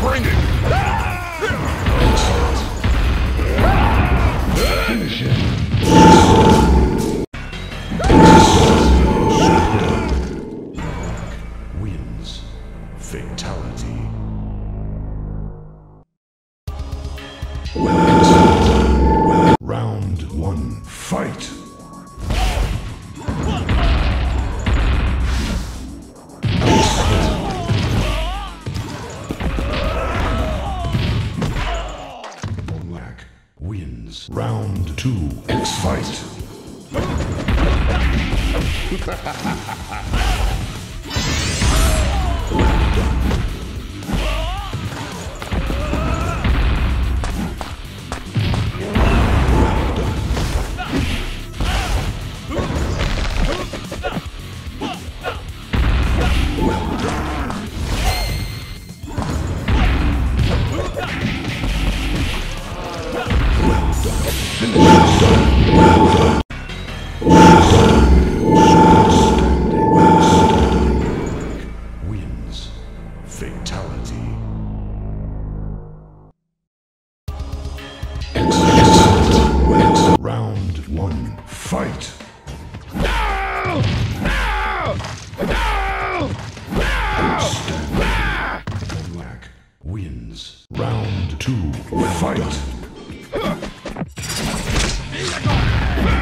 Bring it! Ah! Ah! Ah! 2 X Fight.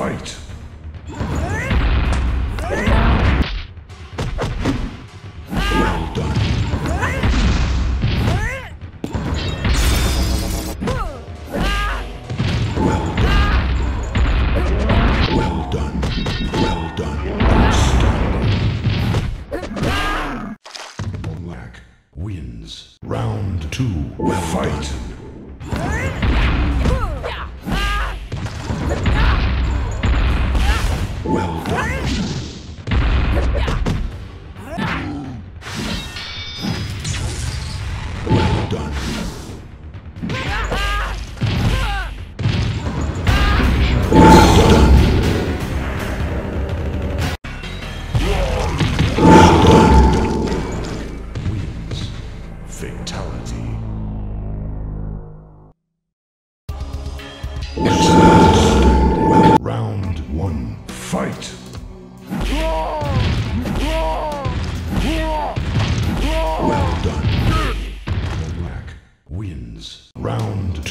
Fight. Well done. Well done. Well done. Well done. Black wins. Round two. Fight. Well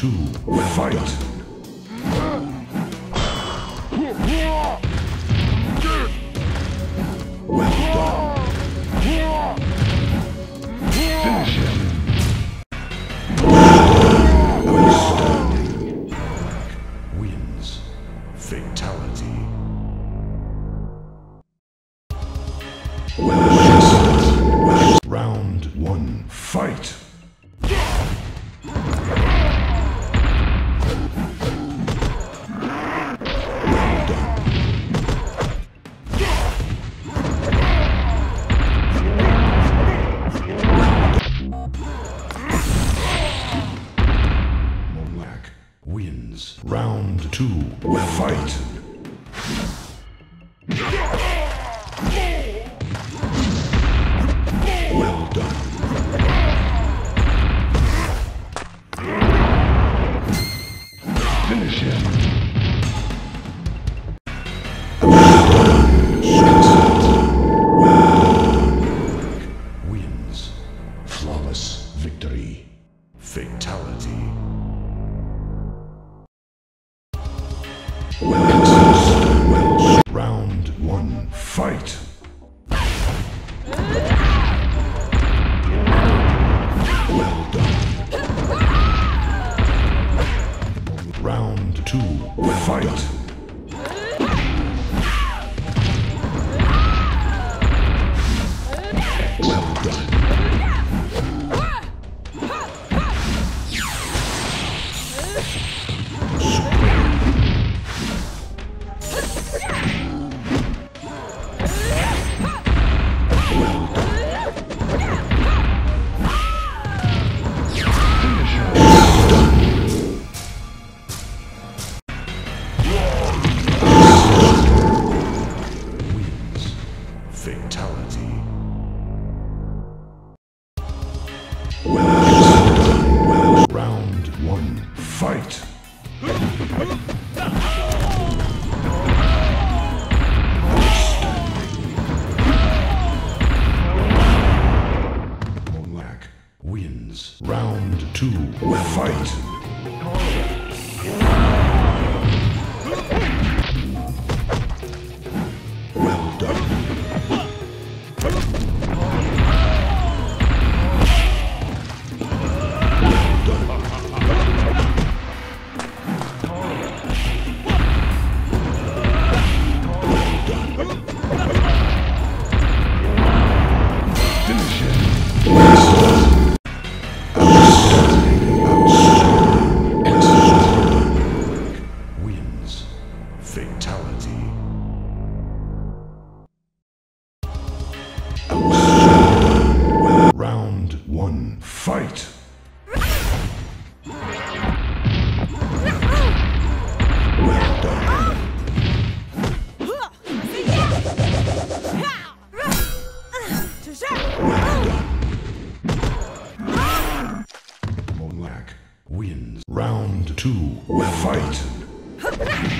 two. Fight. Done. Finish him. Wins. Fatality. Round one. Fight. Round two. We Fight. Round two. Fight. Fight. Fatality. Round one. Fight. Well wins. Round two. Fight.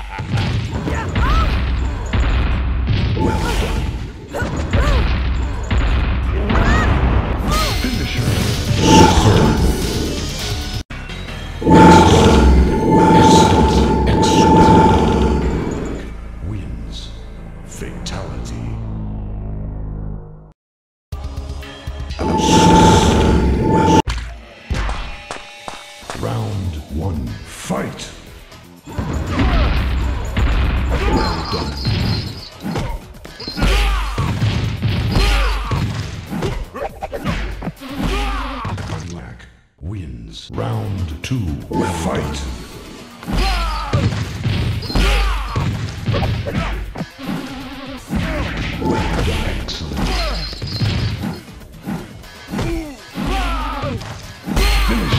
wins. Round two. We Fight. Well done. Excellent. Finish.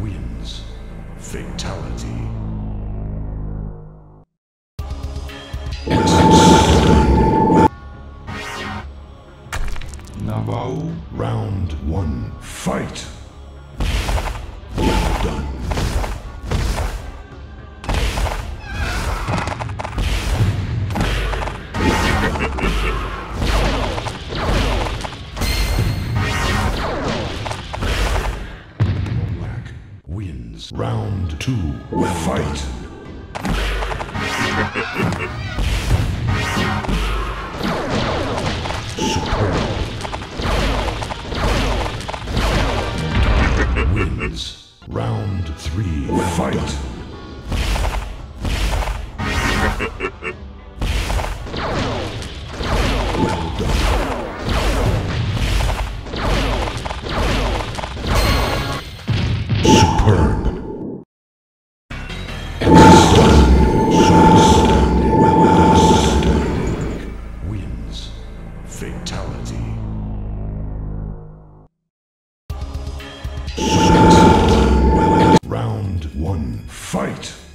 Wins. Fatality. Round one. Fight. Well done. Wins. Round two. Fight. Fight.